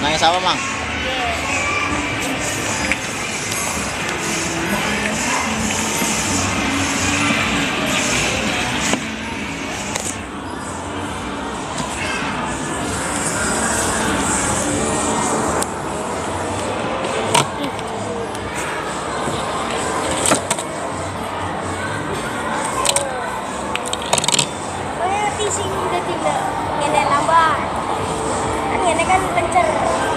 Nangis apa, Mang? Tising udah tidak ngene lambat. Ngene kan lencer.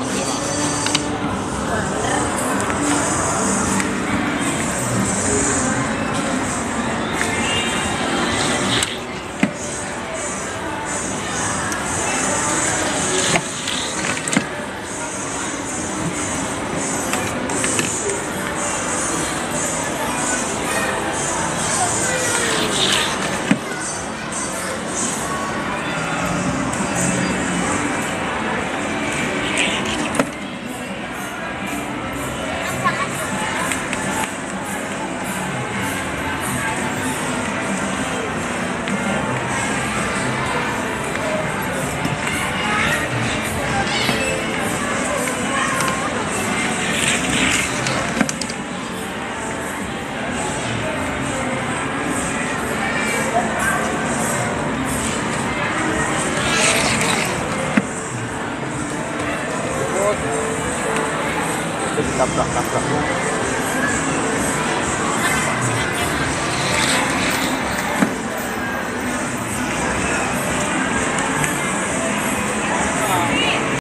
Yes. la, la, la